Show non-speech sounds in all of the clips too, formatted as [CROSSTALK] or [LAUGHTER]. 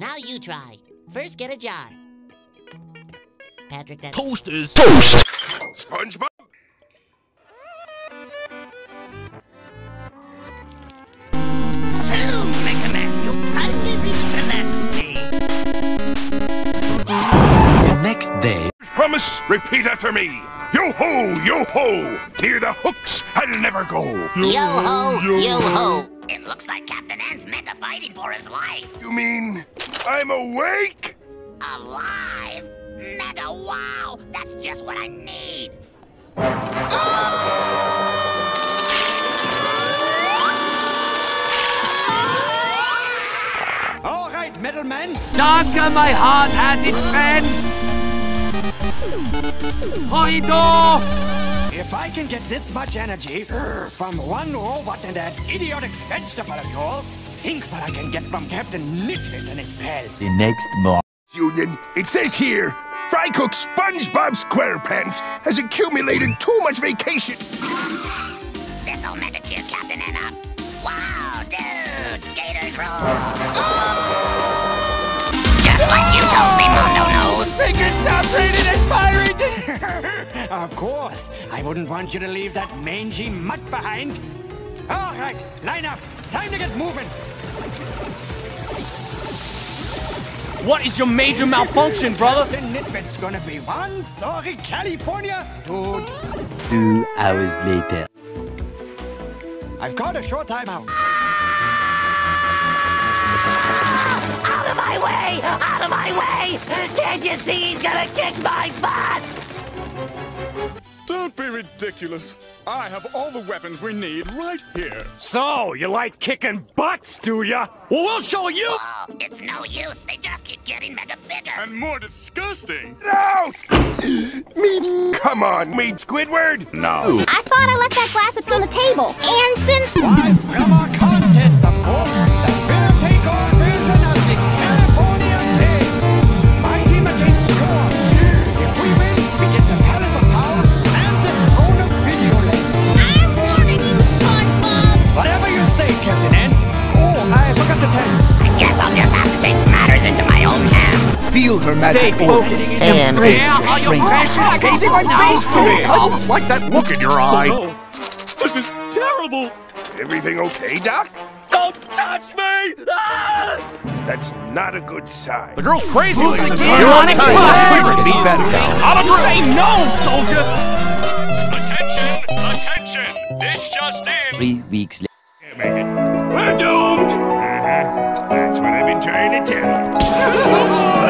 Now you try. First, get a jar. Patrick, that. Toasters. Toast! SpongeBob? So, Mega Man, you finally reached Velocity. The next day. Promise, repeat after me. Yo ho, yo ho! Near the hooks, I'll never go. Yo ho, yo ho. It looks like Captain N's mega fighting for his life. You mean I'm awake? Alive? Mega wow! That's just what I need. Ah! All right, Metalman. Danke, my hard-hearted friend! Hoido! If I can get this much energy from one robot and that idiotic vegetable of yours, think what I can get from Captain Nitwit and its pals. The next morning. Union, it says here, Frycook SpongeBob SquarePants has accumulated too much vacation. This'll mega cheer Captain N up. Wow, dude, skaters roll. Just like you told me, Mondo Nose. Make it stop raining and firing! [LAUGHS] of course, I wouldn't want you to leave that mangy mutt behind. All right, line up. Time to get moving. What is your major malfunction, brother? Captain Nitwit's gonna be one sorry California dude. Two hours later. I've got a short time out. Out of my way! Out of my way! Can't you see he's gonna kick my butt? Don't be ridiculous. I have all the weapons we need right here. So, you like kicking butts, do ya? Well, we'll show you! Oh, it's no use. They just keep getting mega bigger. And more disgusting. No! me, come on, me Squidward. No. I thought I left that glass upon the table. And since Why, from our contest, of course, Feel her magic focused. And Embrace Yeah, the all your strength. precious I can see people my face through it. I don't like that look in your eye. Oh, this is terrible! Everything okay, Doc? Don't touch me! Ah! That's not a good sign. The girl's crazy, Who's ladies and. You're on Who's time. again? Quicker, beat that sound. I'll say no, soldier! Attention! Attention! This just in. Three weeks later. Can't make it. We're doomed! Uh-huh. That's what I've been trying to tell [LAUGHS]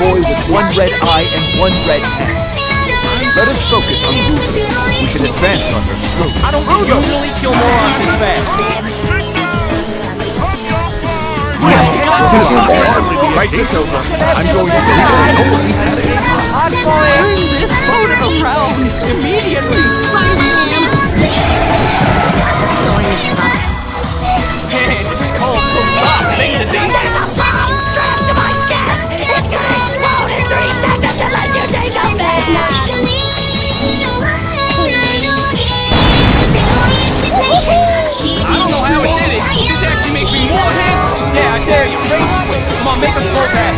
boy with one red eye and one red hand. Let us focus on Ruger. We should advance on her slowly. I don't Usually kill morons this fast. Crisis over. I'm going to finish nobody's had it. I'm going to turn this motor around immediately! Make us go back.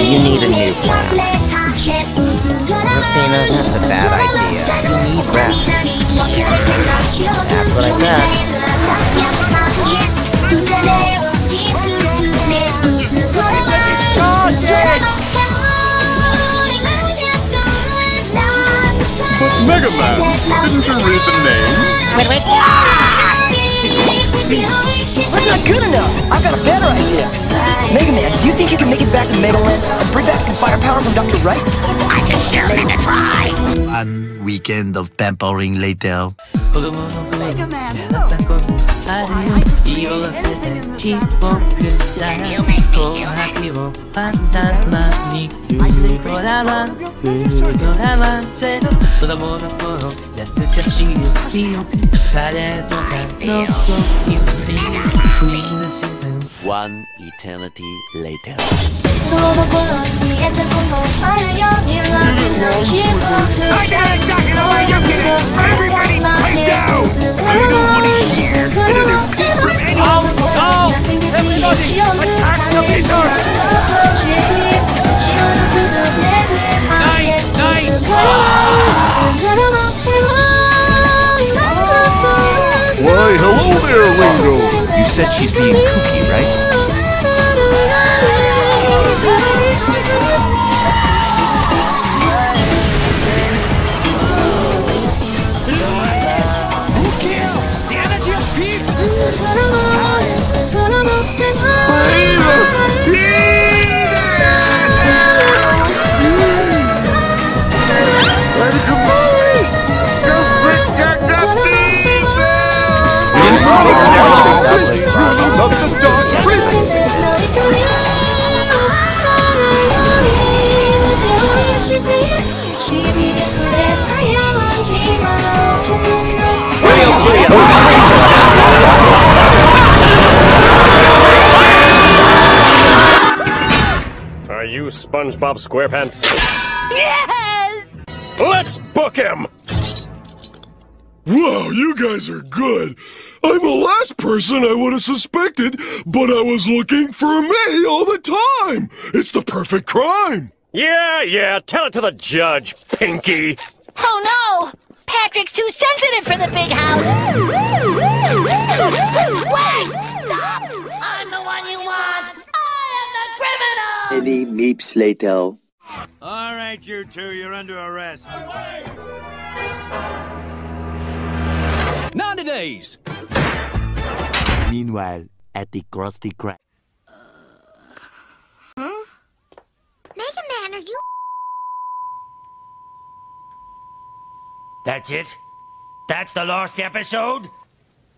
You need a new plan. Rufina, that's a bad idea. You need rest. That's what I said. Mega Man, didn't you read the name? Wait, wait. That's not good enough. I've got a better idea. Mega Man, do you think you can make it back to Megaland and bring back some firepower from Dr. Wright? I can sure make a try. One weekend of pampering later. Mega Man, One eternity later. I did exactly the way you did it. Everybody pipe down. I don't want to hear another peep from anyone. Go! Everybody, attack the wizard! Ringo. You said she's being kooky, right? SpongeBob SquarePants? Yes! Let's book him! Wow, you guys are good. I'm the last person I would have suspected, but I was looking for May all the time. It's the perfect crime. Yeah, yeah, tell it to the judge, Pinky. Oh no! Patrick's too sensitive for the big house! Wait! Stop! I'm the one you want! Any meeps later. All right, you two, you're under arrest. 90 days! Meanwhile, at the Krusty Krab. Mega Man, are you That's it? That's the last episode?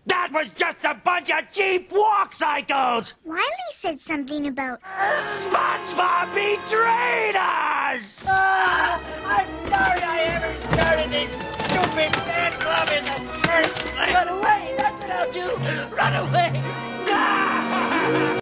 That was just a bunch of cheap walk cycles! Wily said something about SpongeBob betrayed us! Ah, I'm sorry I ever started this stupid fan club in the first place! Run away! That's what I'll do! Run away! Ah!